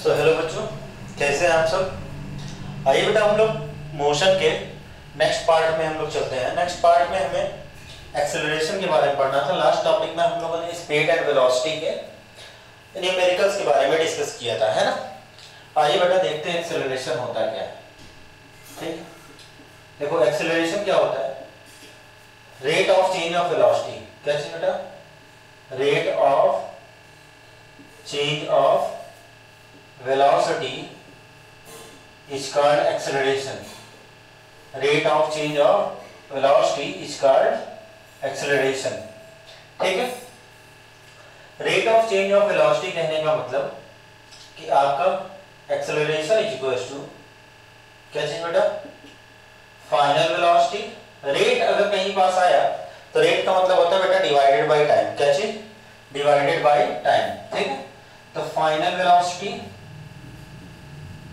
So hello बच्चों। कैसे हैं आप सब? आइए बेटा हम लोग मोशन के नेक्स्ट पार्ट में हम लोग चलते हैं। नेक्स्ट पार्ट में हमें एक्सेलरेशन के बारे में पढ़ना था। लास्ट टॉपिक में हम लोगों ने स्पीड एंड वेलोसिटी के न्यूमेरिकल्स के बारे में डिस्कस किया था, है ना? आइए बेटा देखते हैं एक्सेलरेशन होता क्या है। ठीक? देखो एक्सेलरेशन क्या होता है? Rate of change of velocity क्या चीज़ बेटा? Rate of change of velocity is called acceleration. Rate of change of velocity is called acceleration. ठीक है? Rate of change of velocity कहने का मतलब कि आपका एक्सेलरेशन इज़ इक्वल टू क्या चीज़ बेटा? फाइनल वेलोसिटी रेट अगर कहीं पास आया तो रेट का मतलब होता है बेटा डिवाइडेड बाय टाइम क्या चीज़? डिवाइडेड बाय टाइम ठीक है? तो final velocity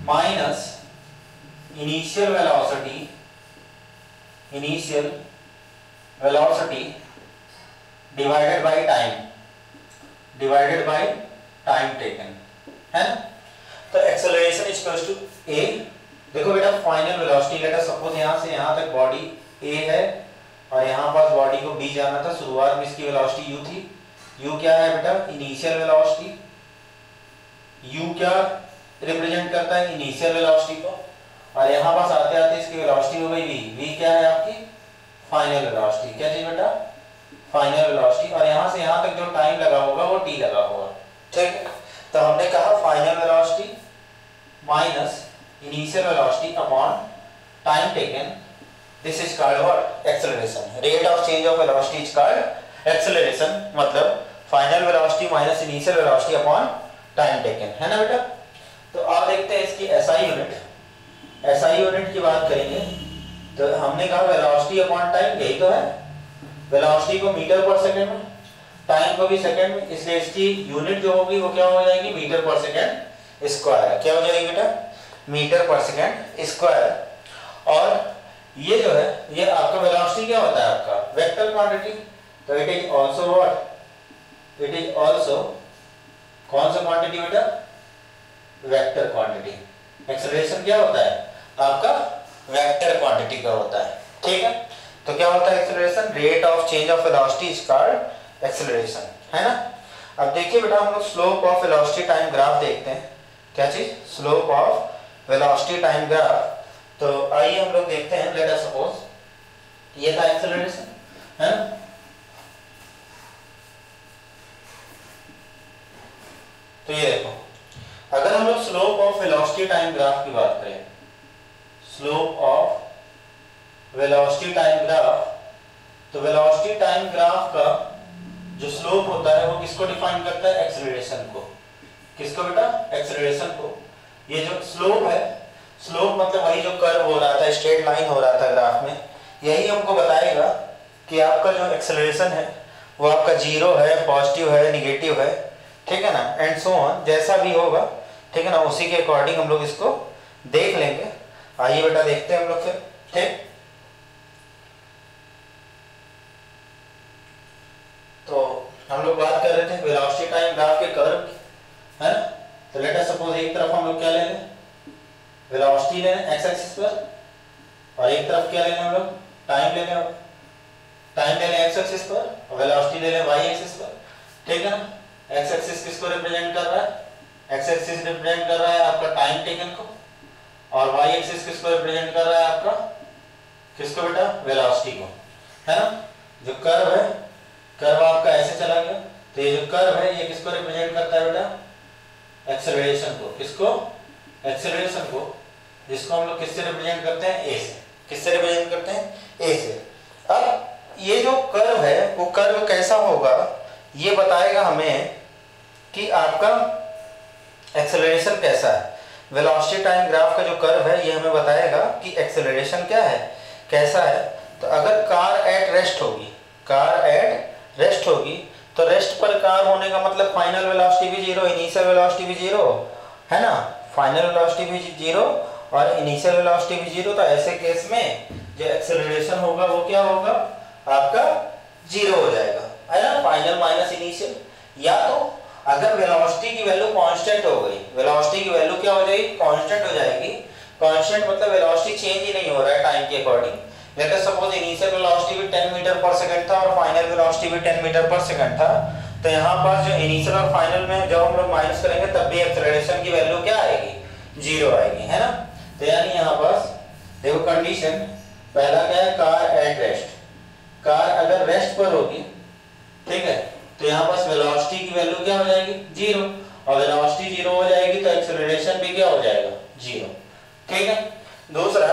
minus initial velocity initial velocity divided by time divided by time taken है तो acceleration is equals to a देखो बेटा final velocity let us suppose यहाँ से यहाँ तक बॉडी ए है और यहाँ पास बॉडी को बी जाना था शुरुआत में इसकी वेलोसिटी यू थी। यू क्या है बेटा? इनिशियल वेलोसिटी u क्या रिप्रेजेंट करता है इनिशियल वेलोसिटी को। और यहाँ पास आते आते इसकी वेलोसिटी हो गई v v क्या है आपकी? फाइनल वेलोसिटी क्या चीज़ बेटा? फाइनल वेलोसिटी और यहाँ से यहाँ तक जो टाइम लगा होगा वो t लगा होगा। ठीक तो हमने कहा final velocity minus initial velocity upon time taken this is called what acceleration rate of change of velocity is called acceleration मतलब final velocity minus initial velocity upon time taken है ना बेटा? तो आप देखते हैं इसकी एसआई यूनिट एसआई यूनिट की बात करेंगे तो हमने कहा वेलोसिटी अपॉन टाइम यही तो है। वेलोसिटी को मीटर पर सेकंड में टाइम को भी सेकंड में, इसलिए इसकी यूनिट जो होगी वो क्या हो जाएगी? मीटर पर सेकंड स्क्वायर क्या हो जाएगी बेटा? मीटर पर सेकंड स्क्वायर और ये जो है, ये आपका वेलोसिटी क्या होता है आपका? वेक्टर क्वांटिटी तो it is also what it is also कौन सा क्वांटिटी बेटा? Vector quantity. एक्सेलरेशन क्या होता है? आपका वेक्टर क्वांटिटी का होता है। ठीक है? तो क्या होता है acceleration rate of change of velocity is called acceleration है ना? अब देखिए बेटा, हम लोग slope of velocity time graph देखते हैं। क्या चीज़? Slope of velocity time graph तो आइए हम लोग देखते हैं। लेट अस सपोज़ ये था एक्सेलरेशन है ना? तो ये देखो। अगर हम लोग slope of velocity time graph की बात करें slope of velocity time graph तो वेलोसिटी टाइम ग्राफ का जो स्लोप होता है, वो किसको डिफाइन करता है? एक्सेलरेशन को। किसको बेटा? एक्सेलरेशन को। ये जो स्लोप है स्लोप मतलब वही जो कर्व हो रहा था स्ट्रेट लाइन हो रहा था ग्राफ में, यही हमको बताएगा कि आपका जो एक्सेलरेशन है, वो आपका ज़ीरो है पॉजिटिव है निगेटिव है। ठीक है ना? एंड सो ऑन जैसा भी होगा, ठीक है ना? उसी के अकॉर्डिंग हम लोग इसको देख लेंगे। आइए बेटा, देखते हैं हम लोग फिर, ठीक? तो हम लोग बात कर रहे थे वेलोसिटी टाइम ग्राफ के कर्व है ना? तो लेट सपोज़ एक तरफ़ हम लोग क्या ले लें वेलोसिटी ले लें एक्स एक्सिस पर। और एक तरफ़ क्या ले लें हम लोग? टाइम ले लें टाइम ले लें एक्स एक्सिस पर, और वेलोसिटी ले लें वाई एक्सिस पर। ठीक है ना? एक्स एक्सिस किसको रिप्रेजेंट कर रहा है? एक्स एक्सिस रिप्रेजेंट कर रहा है आपका टाइम टेकन को। और वाई एक्सिस किसको रिप्रेजेंट कर रहा है आपका? किसको बेटा? वेलोसिटी को। है ना? जो कर्व है कर्व आपका ऐसे चला गया। तो ये जो कर्व है, ये किसको रिप्रेजेंट करता है बेटा? एक्सेलरेशन को। किसको? एक्सेलरेशन को। जिसको हम लोग किससे रिप्रेजेंट करते हैं? ए से। किससे रिप्रेजेंट करते हैं? ए से। अब ये जो कर्व है, वो कर्व कैसा होगा? ये बताएगा हमें कि आपका एक्सेलरेशन कैसा है? वेलोसिटी टाइम ग्राफ का जो कर्व है, ये हमें बताएगा कि एक्सेलरेशन क्या है, कैसा है। तो अगर कार एट रेस्ट होगी कार एट रेस्ट होगी तो रेस्ट पर कार होने का मतलब फाइनल वेलोसिटी भी ज़ीरो इनिशियल वेलोसिटी भी ज़ीरो है ना? फाइनल वेलोसिटी भी ज़ीरो और इनिशियल वेलोसिटी भी ज़ीरो तो ऐसे केस में जो एक्सेलरेशन होगा, वो क्या होगा? आपका ज़ीरो हो जाएगा। है ना? फाइनल माइनस इनिशियल या तो अगर वेलोसिटी की वैल्यू कांस्टेंट हो गई वेलोसिटी की वैल्यू क्या हो जाएगी? कांस्टेंट हो जाएगी। कांस्टेंट मतलब वेलोसिटी चेंज ही नहीं हो रहा है टाइम के according us suppose initial velocity भी 10 मीटर पर सेकंड था और फाइनल वेलोसिटी भी 10 मीटर पर सेकंड था तो यहाँ पर जो इनिशियल और फाइनल में जब हम लोग माइनस करेंगे, तब भी एक्सेलरेशन की वैल्यू क्या आएगी? ज़ीरो आएगी, है ना? तो यानी यहाँ पास देखो कंडीशन पहला क्या है? कार एट रेस्ट कार अगर रेस्ट पर होगी, ठीक है तो यहाँ पास वेलोसिटी की वैल्यू क्या हो जाएगी? ज़ीरो और वेलोसिटी ज़ीरो हो जाएगी तो एक्सेलरेशन भी क्या हो जाएगा? ज़ीरो ठीक है? दूसरा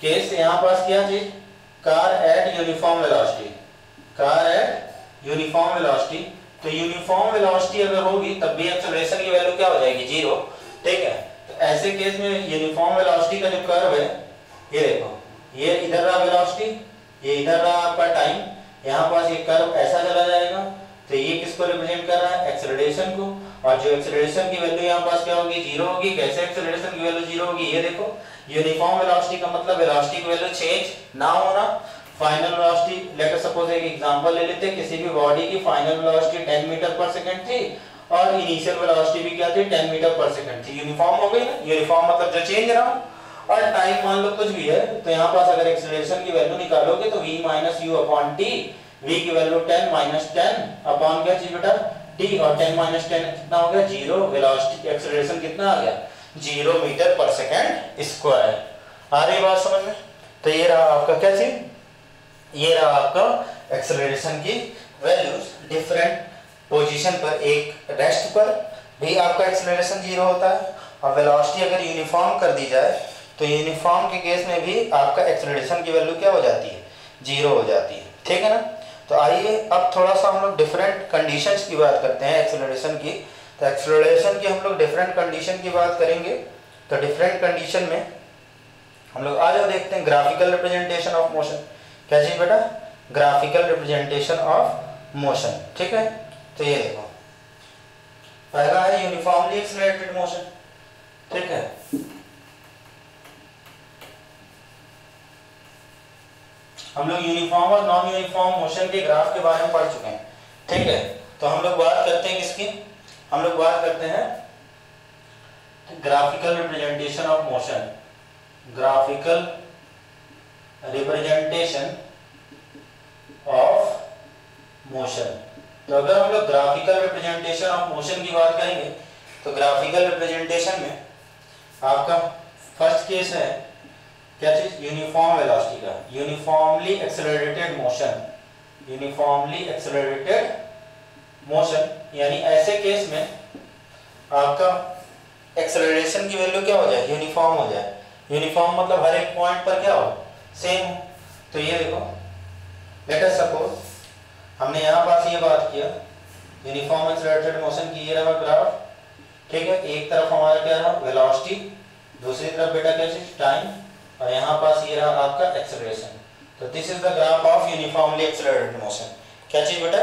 केस यहाँ पास क्या चीज़? Car at uniform velocity car at uniform velocity तो यूनिफॉर्म वेलोसिटी अगर होगी, तब भी एक्सेलरेशन की वैल्यू क्या हो जाएगी? ज़ीरो ठीक है? तो ऐसे केस में यूनिफॉर्म वेलोसिटी का जो कर्व है, ये देखो. ये इधर रहा वेलोसिटी ये इधर रहा आपका टाइम यहाँ पास ये कर्व ऐसा चला जाएगा. तो ये किसको रिप्रेजेंट कर रहा है? एक्सेलरेशन को। और जो एक्सेलरेशन की वैल्यू यहाँ पास क्या होगी? ज़ीरो होगी। कैसे एक्सेलरेशन की वैल्यू ज़ीरो होगी? ये देखो। यूनिफॉर्म वेलोसिटी का मतलब वेलोसिटी की वैल्यू चेंज ना होना फाइनल वेलोसिटी अस सपोज़ एक एग्जांपल ले लेते हैं। किसी भी बॉडी की final velocity 10 metre per second थी। और इनिशियल वेलोसिटी भी क्या थी? 10 मीटर पर सेकंड थी। यूनिफॉर्म हो गई ना? यूनिफॉर्म मतलब जो चेंज रहा। और टाइम मान लो कुछ भी है तो यहाँ पास अगर एक्सेलरेशन की वैल्यू निकालोगे तो v अपॉन टी v की वैल्यू 10 माइनस 10 अपॉन क्या चीज़ बेटा? T और 10 माइनस 10 कितना हो गया? ज़ीरो वेलोसिटी एक्सेलरेशन कितना आ गया? Zero metre per second square आ रही बात समझ में? तो ये रहा आपका क्या चीज़? ये रहा आपका एक्सेलरेशन की वैल्यूज़ डिफरेंट पोजीशन पर एक रेस्ट पर भी आपका एक्सेलरेशन ज़ीरो होता है। और वेलोसिटी अगर यूनिफॉर्म कर दी जाए तो यूनिफॉर्म के केस में भी आपका एक्सेलरेशन की वैल्यू क्या हो जाती है? ज़ीरो हो जाती है। ठीक है ना? तो आइए अब थोड़ा सा हम लोग डिफरेंट कंडीशंस की बात करते हैं एक्सेलरेशन की। तो एक्सेलरेशन की हम लोग डिफरेंट कंडीशन की बात करेंगे। तो डिफरेंट कंडीशन में हम लोग आ जाओ, देखते हैं ग्राफिकल रिप्रेजेंटेशन ऑफ़ मोशन क्या चीज़ बेटा? ग्राफिकल रिप्रेजेंटेशन ऑफ़ मोशन ठीक है? तो ये देखो। पहला है यूनिफॉर्मली एक्सेलरेटेड मोशन ठीक है? हम लोग यूनिफॉर्म और नॉन यूनिफॉर्म मोशन के ग्राफ के बारे में पढ़ चुके हैं। ठीक है? तो हम लोग बात करते हैं किसकी? हम लोग बात करते हैं graphical representation of motion graphical representation of motion तो अगर हम लोग ग्राफिकल रिप्रेजेंटेशन ऑफ़ मोशन की बात करेंगे तो ग्राफिकल रिप्रेजेंटेशन में आपका फ़र्स्ट केस है क्या चीज़? यूनिफॉर्म वेलोसिटी का। Uniformly accelerated motion uniformly accelerated motion यानी ऐसे केस में आपका एक्सेलरेशन की वैल्यू क्या हो जाए? यूनिफॉर्म हो जाए। यूनिफॉर्म मतलब हर एक पॉइंट पर क्या हो? सेम हो। तो ये देखो। लेट अस सपोज़ हमने यहाँ पास ये बात किया। यूनिफॉर्म एक्सेलरेटेड मोशन की ये रहा ग्राफ ठीक है? एक तरफ़ हमारा क्या रहा? वेलोसिटी दूसरी तरफ़ बेटा क्या चीज़? टाइम और यहाँ पास ये रहा आपका एक्सेलरेशन तो this is the graph of uniformly accelerated motion क्या चीज़ बेटा?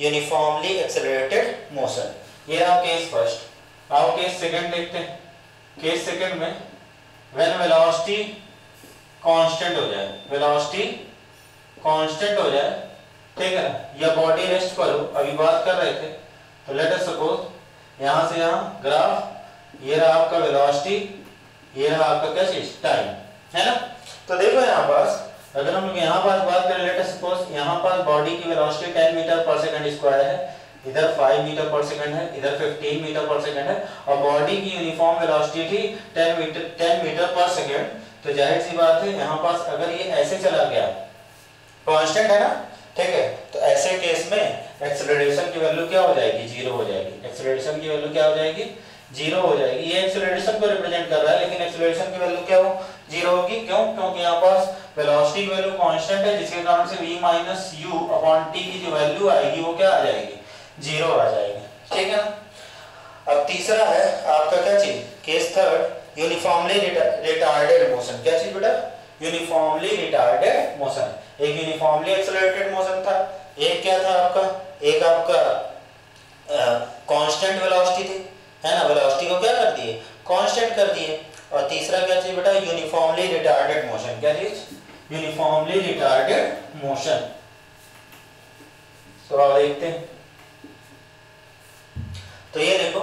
यूनिफॉर्मली एक्सेलरेटेड मोशन ये रहा केस फ़र्स्ट आओ केस सेकंड देखते हैं. केस सेकंड में व्हेन वेलोसिटी कांस्टेंट हो जाए. वेलोसिटी कांस्टेंट हो जाए. ठीक है या बॉडी रेस्ट हो अभी बात कर रहे थे. तो लेट अस सपोज़ यहाँ से यहाँ ग्राफ ये रहा आपका वेलोसिटी ये रहा आपका क्या चीज़? टाइम है ना? तो देखो यहाँ पास अगर हम यहाँ पास बात करें लेट सपोज़ यहाँ पास बॉडी की velocity 10 metre per second square है, इधर 5 मीटर पर सेकंड है, इधर 15 मीटर पर सेकंड है, और बॉडी की यूनिफॉर्म वेलोसिटी थी 10 मीटर 10 मीटर पर सेकंड तो ज़ाहिर सी बात है, यहाँ पास अगर ये ऐसे चला गया कांस्टेंट है ना? ठीक है तो ऐसे केस में एक्सेलरेशन की वैल्यू क्या हो जाएगी? ज़ीरो हो जाएगी। एक्सेलरेशन की वैल्यू क्या हो जाएगी? ज़ीरो हो जाएगी। ये एक्सेलरेशन को रिप्रेजेंट कर रहा है, लेकिन एक्सेलरेशन की वैल्यू क्या हो? ज़ीरो होगी। क्यों? क्योंकि यहाँ पास वेलोसिटी वैल्यू कांस्टेंट है, जिसके कारण से v minus u upon T की जो वैल्यू आएगी, वो क्या आ जाएगी? ज़ीरो आ जाएगी। ठीक है अब तीसरा है, आपका क्या चीज़? Case third uniformly retarded motion क्या चीज़ बेटा? यूनिफॉर्मली रिटार्डेड मोशन एक यूनिफॉर्मली एक्सेलरेटेड मोशन था। एक क्या था आपका? एक आपका कांस्टेंट वेलोसिटी थी। है ना? वेलोसिटी को क्या कर दिए? कांस्टेंट कर दिए। और तीसरा क्या चीज़ बेटा? यूनिफॉर्मली रिटार्डेड मोशन क्या चीज़? यूनिफॉर्मली रिटार्डेड मोशन आप देखते हैं। तो ये देखो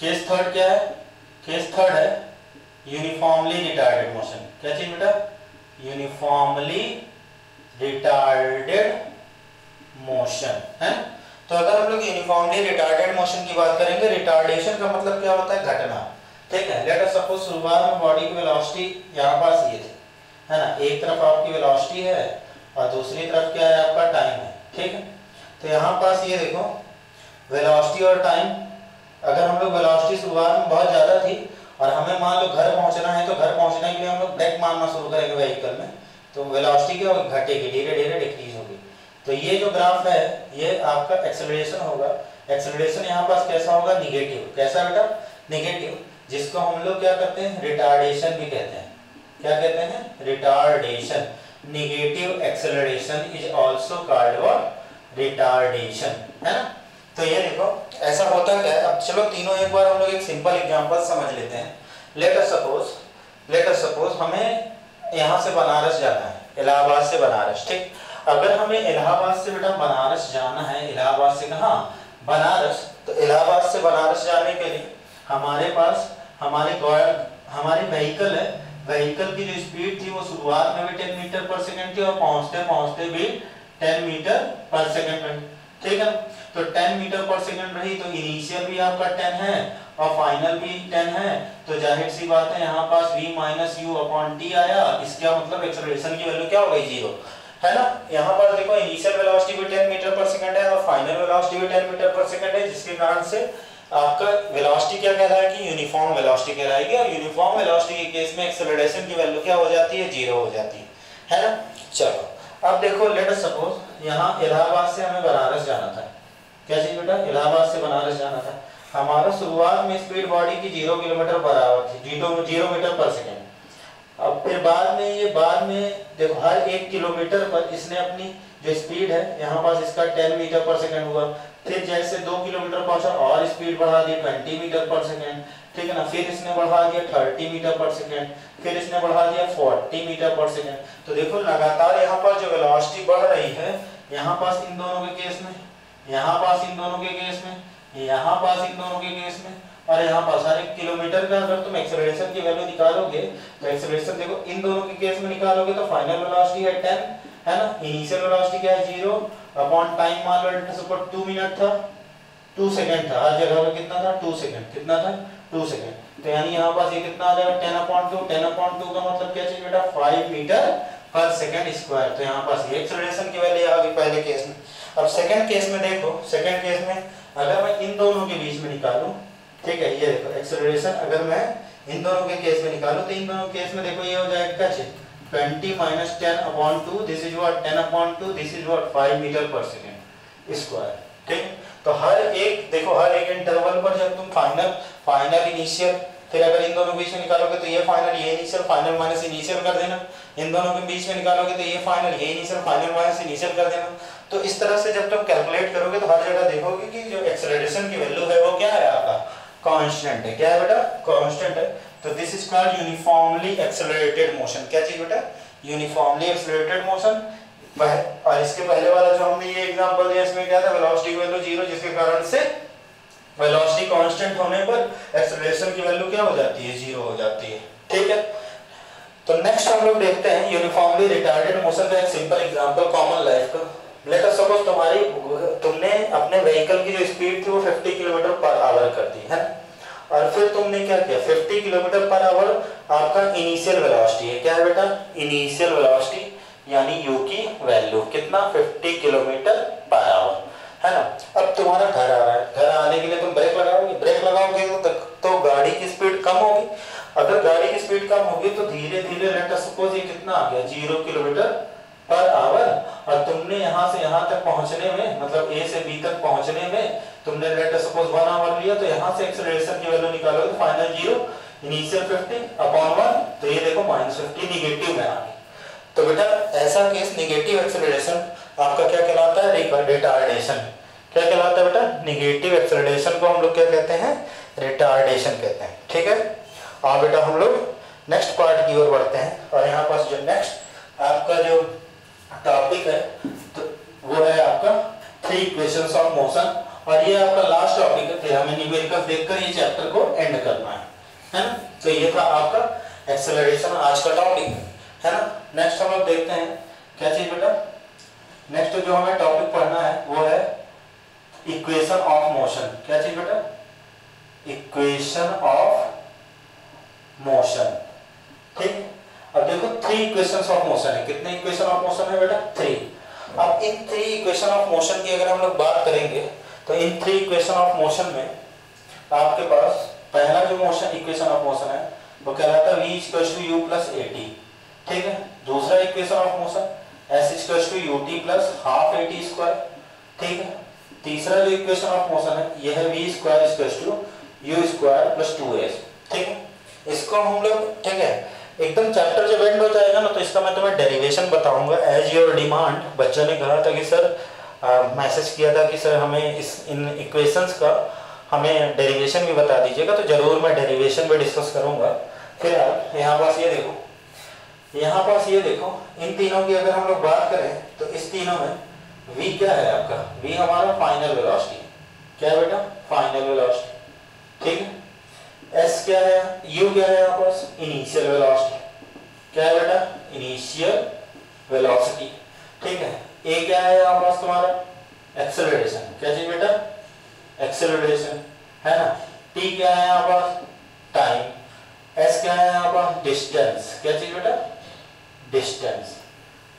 केस थर्ड क्या है? केस थर्ड है यूनिफॉर्मली रिटार्डेड मोशन क्या चीज़ बेटा? यूनिफॉर्मली रिटार्डेड मोशन है? तो अगर हम लोग यूनिफॉर्मली रिटार्डेड मोशन की बात करेंगे रिटार्डेशन का मतलब क्या होता है? घटना. ठीक है लेट अस सपोज़ शुरुआत में बॉडी की वेलोसिटी यहाँ पास ये थी है ना? एक तरफ़ आपकी वेलोसिटी है और दूसरी तरफ़ क्या है आपका टाइम है, ठीक है? तो यहाँ पास ये देखो वेलोसिटी और टाइम अगर हम लोग वेलोसिटी शुरुआत में बहुत ज़्यादा थी और हमें मान लो घर पहुँचना है तो घर पहुँचने के लिए हम लोग ब्रेक मारना शुरू करेंगे व्हीकल में तो वेलोसिटी क्या होगी? घटेगी धीरे धीरे डिक्रीज होगी। तो ये जो ग्राफ है, ये आपका एक्सेलरेशन होगा। एक्सेलरेशन यहाँ पास कैसा होगा? निगेटिव कैसा बेटा? निगेटिव जिसको हम लोग क्या कहते हैं? रिटार्डेशन भी कहते हैं। क्या कहते हैं? Retardation negative acceleration is also called what retardation है ना? तो ये देखो, ऐसा होता क्या है? अब चलो तीनों एक बार हम लोग एक सिंपल एग्जांपल समझ लेते हैं। Let us suppose let us suppose हमें यहाँ से बनारस जाना है, इलाहाबाद से बनारस, ठीक? अगर हमें इलाहाबाद से बेटा बनारस जाना है, इलाहाबाद से कहा? बनारस। तो इलाहाबाद से बनारस जाने के लिए हमारे पास हमारे हमारी व्हीकल है। व्हीकल की जो स्पीड थी वो शुरुआत में भी 10 मीटर पर सेकंड थी और पहुँचते पहुँचते भी 10 मीटर पर सेकंड रही। ठीक है? तो 10 मीटर पर सेकंड रही तो इनिशियल भी आपका 10 है और फाइनल भी 10 है। तो ज़ाहिर सी बात है, यहाँ पास v minus u upon t आया, इसका मतलब एक्सेलरेशन की वैल्यू क्या हो गई? ज़ीरो है ना? यहाँ पर देखो इनिशियल वेलोसिटी भी 10 मीटर पर सेकंड है और फाइनल वेलोसिटी भी 10 मीटर पर सेकंड है, जिसके कारण से आपका वेलोसिटी क्या कहलाएगी? यूनिफॉर्म वेलोसिटी कहलाएगी। और यूनिफॉर्म वेलोसिटी के केस में एक्सेलरेशन की वैल्यू क्या हो जाती है? ज़ीरो हो जाती है। है ना? चलो। अब देखो लेट सपोज़ यहाँ इलाहाबाद से हमें बनारस जाना था। क्या चीज़ बेटा? इलाहाबाद से बनारस जाना था। हमारा शुरुआत में स्पीड बॉडी की ज़ीरो किलोमीटर बराबर थी। ज़ीरो ज़ीरो मीटर पर सेकेंड अब फिर बाद में ये, बाद में देखो, हर एक किलोमीटर पर इसने अपनी जो स्पीड है, यहाँ पास इसका टेन मीटर पर सेकेंड हुआ। फिर जैसे दो किलोमीटर पहुँचा और स्पीड बढ़ा दी ट्वेंटी मीटर पर सेकेंड ठीक है ना? फिर इसने बढ़ा दिया थर्टी मीटर पर सेकेंड फिर इसने बढ़ा दिया फोर्टी मीटर पर सेकेंड तो देखो, लगातार यहाँ पर जो वेलोसिटी बढ़ रही है, यहाँ पास इन दोनों के केस में, यहाँ पास इन दोनों के केस में, यहाँ पास इन दोनों के केस में, और यहाँ पास हर एक किलोमीटर का अगर तुम एक्सेलरेशन की वैल्यू निकालोगे तो एक्सेलरेशन देखो, इन दोनों के केस में निकालोगे तो फाइनल वेलोसिटी है टेन है ना? इनिशियल वेलोसिटी क्या है? ज़ीरो अपॉन टाइम मान लो इंटू ऊपर 2 मिनट था 2 सेकंड था। हर जगह पे कितना था? 2 सेकंड कितना था? 2 सेकंड तो यानी यहाँ पास ये कितना आ जाएगा? 10 अपॉन 2 10 अपॉन 2 का मतलब क्या चाहिए बेटा? 5 मीटर पर सेकंड स्क्वायर तो यहाँ पास ये एक्सेलरेशन की वैल्यू आ गई पहले केस में। अब सेकंड केस में देखो। सेकंड केस में अगर मैं इन दोनों के बीच में निकालूं, ठीक है? ये देखो एक्सेलरेशन अगर मैं इन दोनों के केस में निकालूं तो इन दोनों केस में देखो ये हो जाएगा क्या चाहिए? 20 minus 10 upon 2 this is what 10 upon 2 this is what 5 metre पर सेकेंड स्क्वायर ठीक तो हर एक, देखो हर एक इंटरवल पर जब तुम फाइनल फाइनल इनिशियल फिर अगर इन दोनों बीच में निकालोगे तो ये फाइनल ये इनिशियल फाइनल माइनस इनिशियल कर देना। इन दोनों के बीच में निकालोगे तो ये फाइनल ये इनिशियल फाइनल माइनस इनिशियल कर देना। तो इस तरह से जब तुम कैलकुलेट करोगे तो हर जगह देखोगे कि जो एक्सेलरेशन की वैल्यू है वो क्या है आपका? कांस्टेंट है। क्या है बेटा? कांस्टेंट है। तो this is called uniformly accelerated motion क्या चीज़ बेटा? यूनिफॉर्मली एक्सेलरेटेड मोशन और इसके पहले वाला जो हमने ये एग्जांपल दिया, इसमें क्या था? वेलोसिटी वैल्यू ज़ीरो जिसके कारण से वेलोसिटी कांस्टेंट होने पर एक्सेलरेशन की वैल्यू क्या हो जाती है? ज़ीरो हो जाती है। ठीक है? तो नेक्स्ट हम लोग देखते हैं यूनिफॉर्मली रिटार्डेड मोशन का एक सिंपल एग्जांपल कॉमन लाइफ का। लेट अस सपोज़ तुम्हारी तुमने अपने व्हीकल की जो स्पीड थी वो 50 किलोमीटर पर आवर कर दी, है और फिर तुमने क्या किया? 50 किलोमीटर पर आवर आपका इनिशियल वेलोसिटी है। क्या है बेटा? इनिशियल वेलोसिटी यानी यू की वैल्यू कितना? 50 किलोमीटर पर आवर है ना? अब तुम्हारा घर आ रहा है। घर आने के लिए तुम ब्रेक लगाओगे? ब्रेक लगाओगे तो, तो गाड़ी की स्पीड कम होगी। अगर गाड़ी की स्पीड कम होगी तो धीरे धीरे लेट सपोज़ ये कितना आ गया? ज़ीरो किलोमीटर पर आवर और तुमने यहाँ से यहाँ तक पहुँचने में मतलब ए से बी तक पहुँचने में तुमने लेट सपोज़ 1 आवर लिया तो यहाँ से एक्सेलरेशन की वैल्यू निकालोगे फाइनल ज़ीरो इनिशियल 50 अपॉन 1 तो ये देखो -50 नेगेटिव में आ गई तो बेटा, ऐसा केस नेगेटिव एक्सेलरेशन आपका क्या कहलाता है? रिटार्डेशन क्या कहलाता है बेटा? नेगेटिव एक्सेलरेशन को हम लोग क्या कहते हैं? रिटार्डेशन कहते हैं। ठीक है? और बेटा हम लोग नेक्स्ट पार्ट की ओर बढ़ते हैं। और यहाँ पास जो नेक्स्ट आपका जो टॉपिक है तो वो है आपका थ्री इक्वेशंस ऑफ़ मोशन और ये आपका लास्ट टॉपिक है हमें न्यूमेरिकल देखकर ये चैप्टर को एंड करना है। है ना? तो ये था आपका एक्सेलरेशन आज का टॉपिक है ना? नेक्स्ट हम लोग देखते हैं। क्या चीज़ बेटा? नेक्स्ट जो हमें टॉपिक पढ़ना है, वो है इक्वेशन ऑफ़ मोशन क्या चीज़ बेटा? इक्वेशन ऑफ़ मोशन ठीक? अब देखो थ्री इक्वेशंस ऑफ़ मोशन है। कितने इक्वेशन ऑफ़ मोशन है बेटा? थ्री अब इन थ्री इक्वेशन ऑफ़ मोशन की अगर हम लोग बात करेंगे तो इन थ्री इक्वेशन ऑफ़ मोशन में आपके पास पहला जो मोशन इक्वेशन ऑफ़ मोशन है, वो कहलाता है v u एटी ठीक है? दूसरा equation of motion s t plus half a t square ठीक है? तीसरा जो इक्वेशन ऑफ़ मोशन है, यह है v square equals to u square plus two s ठीक है? इसको हम लोग, ठीक है? एकदम चैप्टर जब एंड हो जाएगा ना तो इसका मैं तुम्हें डेरिवेशन बताऊँगा। एज योर डिमांड बच्चों ने कहा था कि, सर मैसेज किया था कि सर हमें इस, इन इक्वेशंस का हमें डेरिवेशन भी बता दीजिएगा तो ज़रूर मैं डेरिवेशन भी डिस्कस करूँगा। फिर आप यहाँ पास ये देखो, यहाँ पास ये देखो, इन तीनों की अगर हम लोग बात करें तो इस तीनों में v क्या है आपका? v हमारा फाइनल वेलोसिटी क्या बेटा? फाइनल वेलोसिटी ठीक है? एस क्या है? यू क्या है यहाँ पास? इनिशियल वेलोसिटी क्या बेटा? इनिशियल वेलोसिटी ठीक है? ए क्या है यहाँ पास तुम्हारा? एक्सेलरेशन क्या चाहिए बेटा? एक्सेलरेशन है ना? टी क्या है यहाँ पास? टाइम एस क्या है यहाँ पास? डिस्टेंस क्या चाहिए बेटा? डिस्टेंस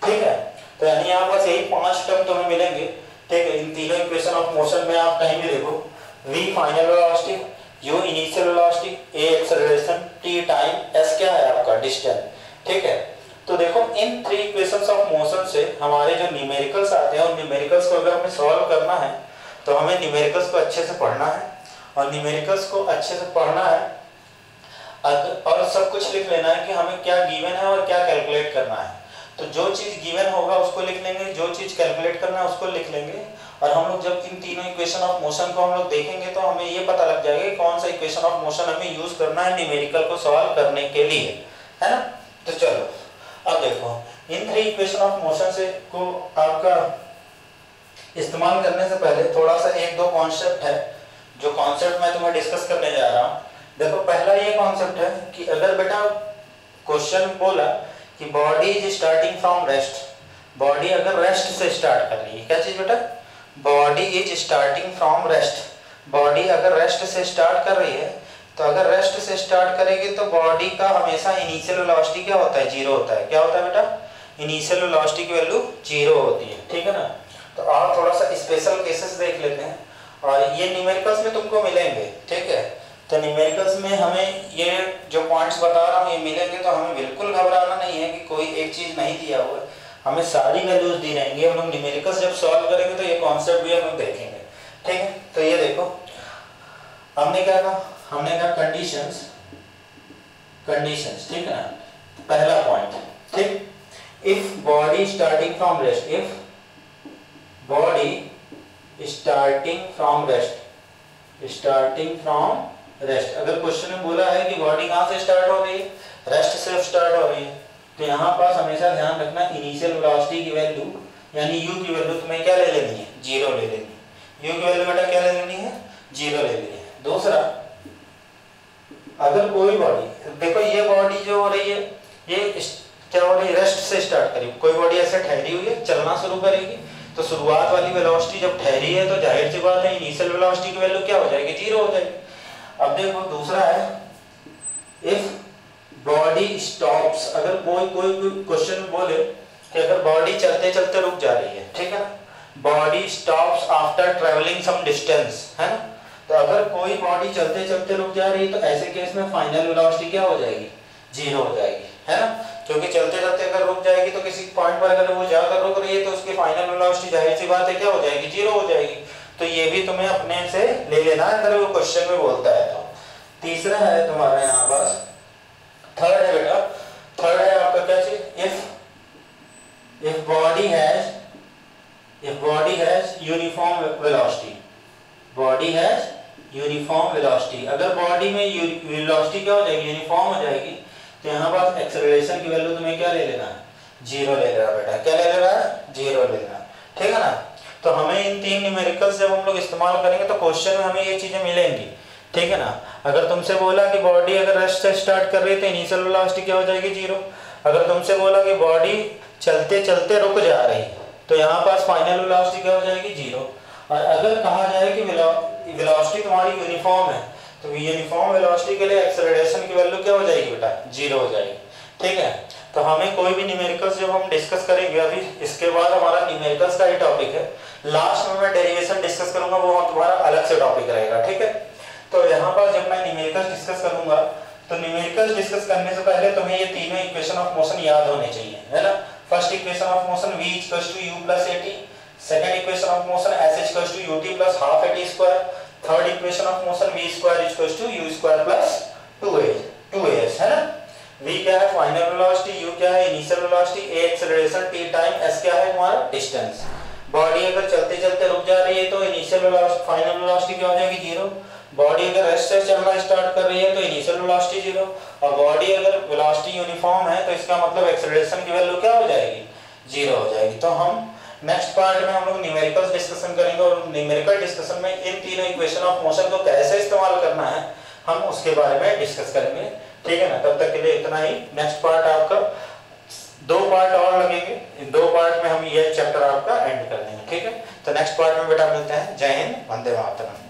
ठीक है? तो यानी यहाँ पास यही पाँच टर्म तुम्हें मिलेंगे। ठीक है? इन तीनों इक्वेशन ऑफ़ मोशन में आप कहीं भी देखो। V final velocity u initial velocity a acceleration t time s क्या है आपका? डिस्टेंस ठीक है? तो देखो, इन थ्री इक्वेशंस ऑफ़ मोशन से हमारे जो न्यूमेरिकल्स आते हैं, उन न्यूमेरिकल्स को अगर हमें सॉल्व करना है तो हमें न्यूमेरिकल्स को अच्छे से पढ़ना है। और न्यूमेरिकल्स को अच्छे से पढ़ना है और सब कुछ लिख लेना है कि हमें क्या गिवन है और क्या कैलकुलेट करना है। तो जो चीज़ गिवन होगा, उसको लिख लेंगे, जो चीज़ कैलकुलेट करना है, उसको लिख लेंगे। और हम लोग जब इन तीनों इक्वेशन ऑफ़ मोशन को हम लोग देखेंगे तो हमें ये पता लग जाएगा कौन सा इक्वेशन ऑफ़ मोशन हमें यूज़ करना है न्यूमेरिकल को सॉल्व करने के लिए। है ना? तो चलो। अब देखो, इन थ्री इक्वेशन ऑफ़ मोशन से को आपका इस्तेमाल करने से पहले थोड़ा सा एक दो कॉन्सेप्ट है, जो कॉन्सेप्ट मैं तुम्हें डिस्कस करने जा रहा हूँ। देखो, पहला ये कॉन्सेप्ट है कि अगर बेटा क्वेश्चन बोला कि body is starting from rest body अगर रेस्ट से स्टार्ट कर रही है, क्या चीज़ बेटा? Body is starting from rest body अगर रेस्ट से स्टार्ट कर रही है तो अगर रेस्ट से स्टार्ट करेंगे तो बॉडी का हमेशा इनिशियल वेलोसिटी क्या होता है? ज़ीरो होता है। क्या होता है बेटा? इनिशियल वेलोसिटी की वैल्यू ज़ीरो होती है। ठीक है ना? तो आप थोड़ा सा स्पेशल केसेस देख लेते हैं। और ये न्यूमेरिकल्स में तुमको मिलेंगे। ठीक है? तो न्यूमेरिकल्स में हमें ये जो पॉइंट्स बता रहा हूँ, ये मिलेंगे तो हमें बिल्कुल घबराना नहीं है कि कोई एक चीज़ नहीं दिया हुआ हमें सारी वैल्यूज़ दी रहेंगी। हम लोग न्यूमेरिकल्स जब सॉल्व करेंगे तो ये कॉन्सेप्ट भी हम लोग देखेंगे। ठीक है? तो ये देखो। हमने क्या कहा? हमने कहा कंडीशंस कंडीशंस ठीक है ना? पहला पॉइंट ठीक? If body starting from rest if body starting from rest starting from rest अगर क्वेश्चन में बोला है कि बॉडी कहाँ से स्टार्ट हो रही है? रेस्ट से स्टार्ट हो रही है। तो यहाँ पास हमेशा ध्यान रखना इनिशियल वेलोसिटी की वैल्यू यानी u की वैल्यू तुम्हें क्या ले लेनी है? ज़ीरो ले लेनी है। u की वैल्यू बेटा क्या ले लेनी है? ज़ीरो ले लेनी है। दूसरा अगर कोई बॉडी देखो ये बॉडी जो हो रही है, ये हो रेस्ट से स्टार्ट करी। कोई बॉडी ऐसे ठहरी हुई है, चलना शुरू करेगी। तो शुरुआत वाली वेलोसिटी जब ठहरी है तो ज़ाहिर सी बात है इनिशियल वेलोसिटी की वैल्यू क्या हो जाएगी? ज़ीरो हो जाएगी। अब देखो दूसरा है इफ़ बॉडी स्टॉप्स अगर कोई कोई क्वेश्चन बोले कि अगर बॉडी चलते चलते रुक जा रही है, ठीक है? Body stops after travelling some distance है ना? तो अगर कोई बॉडी चलते चलते रुक जा रही है तो ऐसे केस में फाइनल वेलोसिटी क्या हो जाएगी? ज़ीरो हो जाएगी, है ना? क्योंकि चलते चलते अगर रुक जाएगी तो किसी पॉइंट पर अगर वो जाकर रुक रही है तो उसकी फाइनल वेलोसिटी ज़ाहिर सी बात है, क्या हो जाएगी? ज़ीरो हो जाएगी। तो ये भी तुम्हें अपने से ले लेना है, अगर वो क्वेश्चन में बोलता है तो। तीसरा है तुम्हारा यहाँ पास थर्ड है बेटा। थर्ड है आपका क्या चीज़? If if body has if body has uniform velocity body has uniform velocity. अगर बॉडी में वेलोसिटी क्या हो जाएगी? यूनिफॉर्म हो जाएगी तो यहाँ पास एक्सेलरेशन की वैल्यू तुम्हें क्या ले लेना है? ज़ीरो ले लेना बेटा। क्या ले लेना है? ज़ीरो ले लेना ठीक है ना? तो हमें इन तीन न्यूमेरिकल्स जब हम लोग इस्तेमाल करेंगे तो क्वेश्चन में हमें ये चीज़ें मिलेंगी। ठीक है ना? अगर तुमसे बोला कि बॉडी अगर रेस्ट से स्टार्ट कर रही है तो इनिशियल वेलोसिटी क्या हो जाएगी? ज़ीरो अगर तुमसे बोला कि बॉडी चलते चलते रुक जा रही तो यहाँ पास फाइनल वेलोसिटी क्या हो जाएगी? ज़ीरो और अगर कहा जाए कि वेलोसिटी तुम्हारी यूनिफॉर्म है। तो यूनिफॉर्म वेलोसिटी के लिए एक्सेलरेशन की वैल्यू क्या हो जाएगी बेटा? ज़ीरो हो जाएगी। ठीक है? तो हमें कोई भी न्यूमेरिकल्स जब हम डिस्कस करेंगे, अभी इसके बाद हमारा न्यूमेरिकल्स का ही टॉपिक है। लास्ट में मैं डेरिवेशन डिस्कस करूँगा, वो तुम्हारा अलग से टॉपिक रहेगा। ठीक है? तो यहाँ पर जब मैं न्यूमेरिकल्स डिस्कस करूँगा तो न्यूमेरिकल्स डिस्कस करने से पहले तुम्हें ये तीनों इक्वेशन ऑफ़ मोशन याद होने चाहिए, है ना? First equation of motion v u at second equation of motion s equals to ut plus half at square third equation of motion v square equals to u square plus 2a 2as है ना? V क्या है? Final velocity u क्या है? Initial velocity a acceleration t time s क्या है? हमारा distance body अगर चलते चलते रुक जा रही है तो इनिशियल वेलोसिटी फाइनल वेलोसिटी क्या हो जाएगी? ज़ीरो बॉडी अगर रेस्ट से चलना स्टार्ट कर रही है तो इनिशियल वेलोसिटी ज़ीरो और बॉडी अगर वेलोसिटी यूनिफॉर्म है तो इसका मतलब एक्सेलरेशन की वैल्यू क्या हो जाएगी? ज़ीरो हो जाएगी. तो हम नेक्स्ट पार्ट में हम लोग न्यूमेरिकल डिस्कशन करेंगे और न्यूमेरिकल डिस्कशन में इन तीनों इक्वेशन ऑफ़ मोशन को कैसे इस्तेमाल करना है, हम उसके बारे में डिस्कस करेंगे। ठीक है ना? तब तक के लिए इतना ही। नेक्स्ट पार्ट आपका, दो पार्ट और लगेंगे। इन दो पार्ट में हम यह चैप्टर आपका एंड कर देंगे। ठीक है? तो नेक्स्ट पार्ट में बेटा मिलते हैं। जय हिंद, वंदे मातरम।